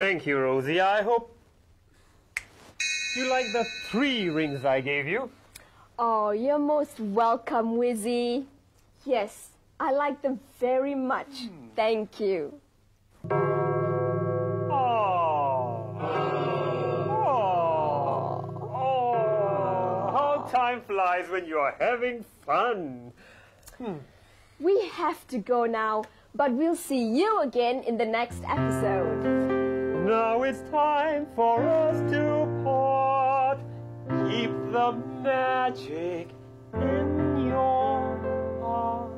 Thank you, Rosie. I hope you like the three rings I gave you. Oh, you're most welcome, Wizzy. Yes, I like them very much. Hmm. Thank you. Oh. Oh. Oh. How time flies when you are having fun. Hmm. We have to go now, but we'll see you again in the next episode. Now it's time for us to part. Keep the magic in your heart.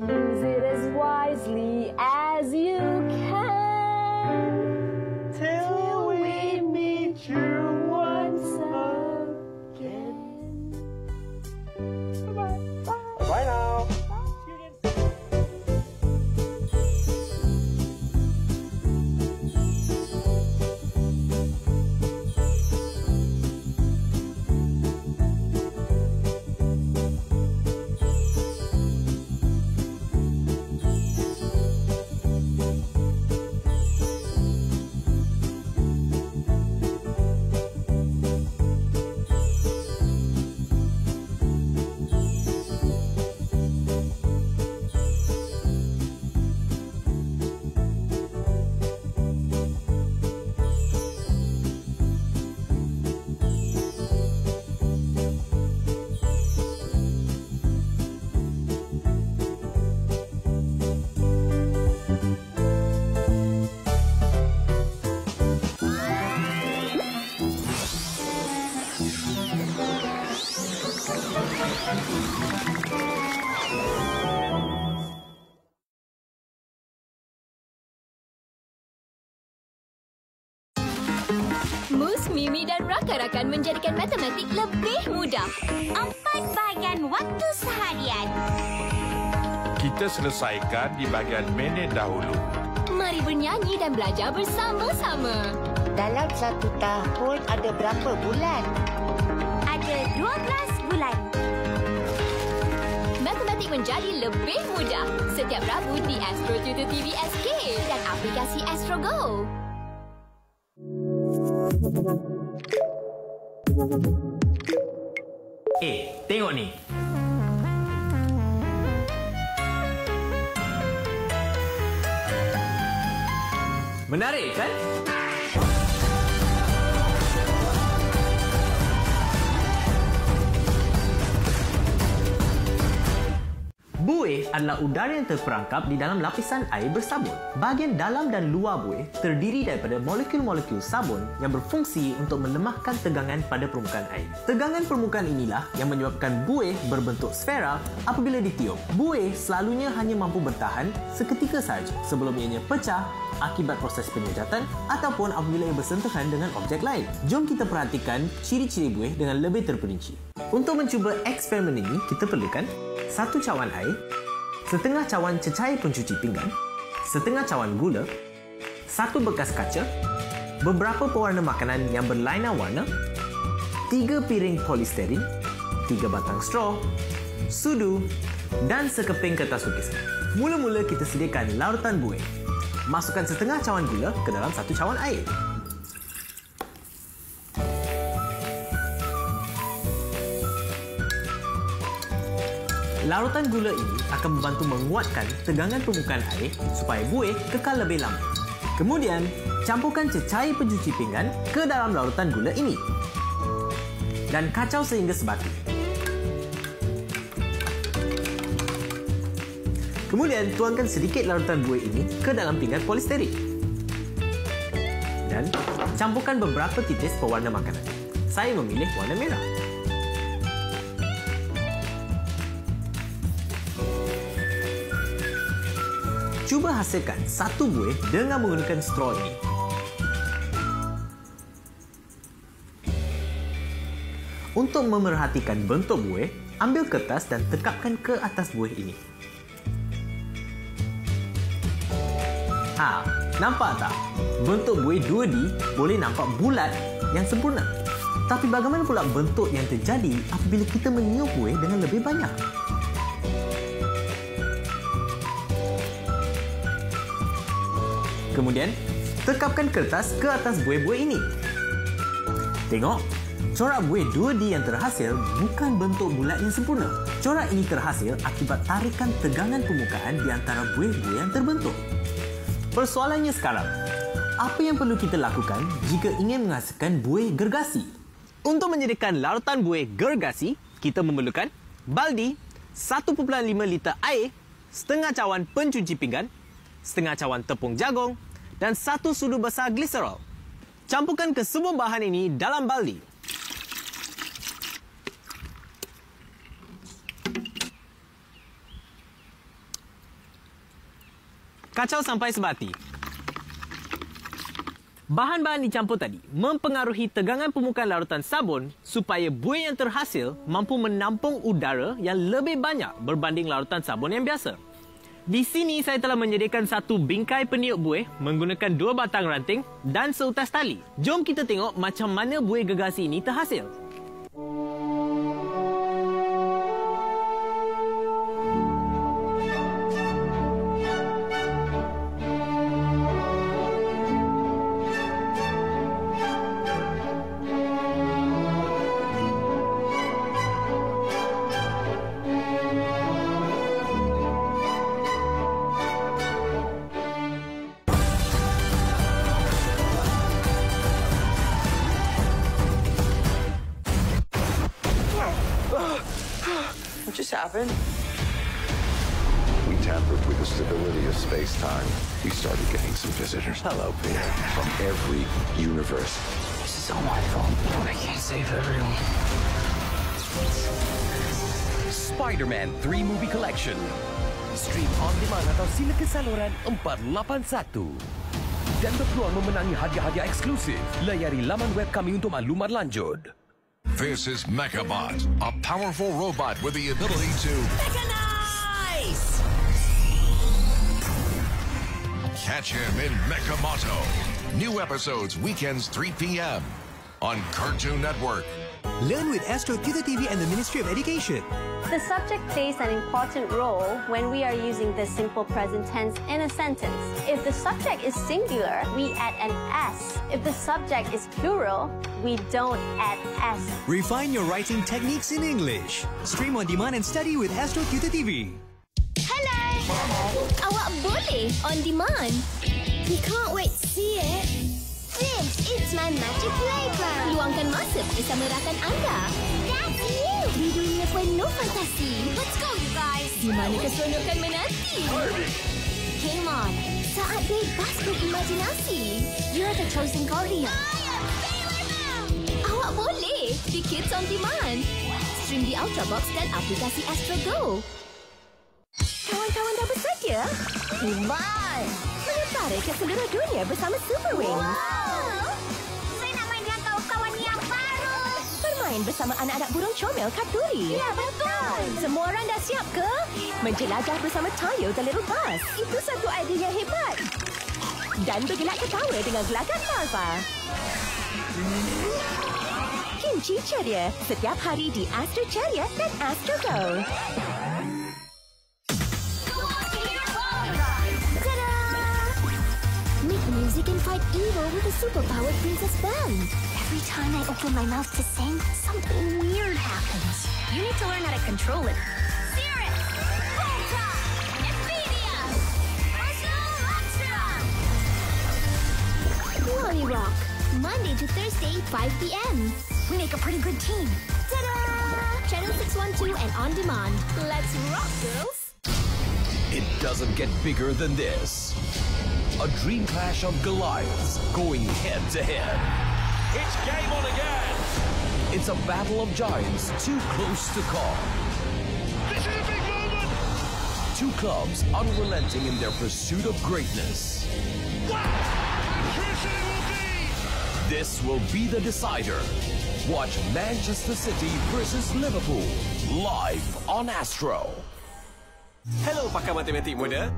Use it as wisely Rakan-rakan menjadikan matematik lebih mudah. Empat bahagian waktu seharian. Kita selesaikan di bahagian minit dahulu. Mari bernyanyi dan belajar bersama-sama. Dalam satu tahun ada berapa bulan? Ada 12 bulan. Matematik menjadi lebih mudah. Setiap Rabu di Astro Tutor TV SK dan aplikasi Astro Go. Eh, tengok ni. Menarik kan? Adalah udara yang terperangkap di dalam lapisan air bersabun. Bahagian dalam dan luar buih terdiri daripada molekul-molekul sabun yang berfungsi untuk melemahkan tegangan pada permukaan air. Tegangan permukaan inilah yang menyebabkan buih berbentuk sfera apabila ditiup. Buih selalunya hanya mampu bertahan seketika sahaja sebelum ianya pecah akibat proses penyejatan ataupun apabila ia bersentuhan dengan objek lain. Jom kita perhatikan ciri-ciri buih dengan lebih terperinci. Untuk mencuba eksperimen ini, kita perlukan satu cawan air, setengah cawan cecair pencuci pinggan, setengah cawan gula, satu bekas kaca, beberapa pewarna makanan yang berlainan warna, tiga piring polisterin, tiga batang straw, sudu dan sekeping kertas lukisan. Mula-mula kita sediakan larutan buih. Masukkan setengah cawan gula ke dalam satu cawan air. Larutan gula ini akan membantu menguatkan tegangan permukaan air supaya buih kekal lebih lama. Kemudian, campurkan cecair pencuci pinggan ke dalam larutan gula ini. Dan kacau sehingga sebati. Kemudian, tuangkan sedikit larutan buih ini ke dalam pinggan polisterin. Dan campurkan beberapa titis pewarna makanan. Saya memilih warna merah. Cuba hasilkan satu buih dengan menggunakan straw ini. Untuk memerhatikan bentuk buih, ambil kertas dan tekapkan ke atas buih ini. Ha, nampak tak? Bentuk buih 2D boleh nampak bulat yang sempurna. Tapi bagaimana pula bentuk yang terjadi apabila kita meniup buih dengan lebih banyak? Kemudian, Tekapkan kertas ke atas buih-buih ini. Tengok, corak buih 2D yang terhasil bukan bentuk bulat yang sempurna. Corak ini terhasil akibat tarikan tegangan permukaan di antara buih-buih yang terbentuk. Persoalannya sekarang, apa yang perlu kita lakukan jika ingin menghasilkan buih gergasi? Untuk menyediakan larutan buih gergasi, kita memerlukan baldi, 1.5 liter air, setengah cawan pencuci pinggan, setengah cawan tepung jagung dan satu sudu besar gliserol. Campurkan ke semua bahan ini dalam baldi. Kacau sampai sebati. Bahan-bahan dicampur tadi mempengaruhi tegangan permukaan larutan sabun supaya buih yang terhasil mampu menampung udara yang lebih banyak berbanding larutan sabun yang biasa. Di sini saya telah menyediakan satu bingkai peniup buih menggunakan dua batang ranting dan seutas tali. Jom kita tengok macam mana buih gegasi ini terhasil. What just happened? We tampered with the stability of space-time. We started getting some visitors. Hello, Peter. From every universe. This is all my fault. I can't save everyone. Spider-Man 3 Movie Collection. Stream on demand atau sila ke saluran 481. Dan berpeluang memenangi hadiah-hadiah eksklusif. Layari laman web kami untuk maklumat lanjut. This is Mechabot, a powerful robot with the ability to Mechanize! catch him in Mechamoto. New episodes weekends 3 p.m. on Cartoon Network. Learn with Astro Tutor TV and the Ministry of Education. The subject plays an important role when we are using the simple present tense in a sentence. If the subject is singular, we add an S. If the subject is plural, we don't add S. Refine your writing techniques in English. Stream on demand and study with Astro Tutor TV. Hello! Awak boleh on demand. We can't wait to see it. This is my magic playground. Luangkan masa bersama rakan anda. That's you. Di dunia penuh fantasi. Let's go, you guys. Di mana keseronokan menanti? Game on. Saat bebas berimajinasi. You're the chosen guardian. Awak boleh di Kids on Demand. Stream di Ultrabox dan aplikasi Astro Go. Kawan-kawan dah bersedia? Iman! Mengepara ke seluruh dunia bersama Super Wings. Wow! Bermain bersama anak-anak burung comel Katuri. Ya, betul. Semua orang dah siap ke? Menjelajah bersama Tayo the Little Bus. Itu satu idea yang hebat. Dan bergelak ketawa dengan gelagat larva. Kimchi Ceria. Setiap hari di Astro Ceria dan Astro Go. Make music fight evil with a superpowered princess band. Every time I open my mouth to sing, something weird happens. You need to learn how to control it. Cirrus! Volta! Amphibious! Lolly Rock. Monday to Thursday, 5 p.m. We make a pretty good team. Ta-da! Channel 612 and on demand. Let's rock, girls! It doesn't get bigger than this. A dream clash of Goliaths going head to head. It's game on again. It's a battle of giants too close to call. This is a big moment! Two clubs unrelenting in their pursuit of greatness. Wow! How crucial it will be! This will be the decider. Watch Manchester City versus Liverpool live on Astro. Hello pakar matematik muda.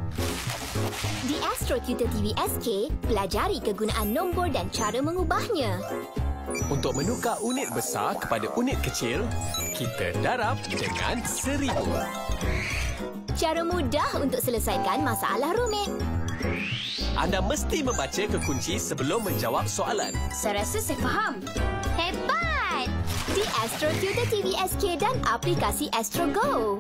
Di Astro Tutor TV SK, pelajari kegunaan nombor dan cara mengubahnya. Untuk menukar unit besar kepada unit kecil, kita darab dengan seribu. Cara mudah untuk selesaikan masalah rumit. Anda mesti membaca kekunci sebelum menjawab soalan. Saya rasa saya faham. Hebat! Di Astro Tutor TV SK dan aplikasi Astro Go.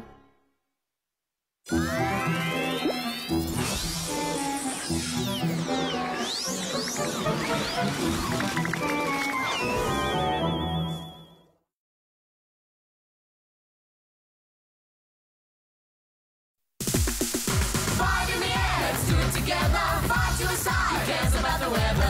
Together, fight to a side. Who cares about the weather?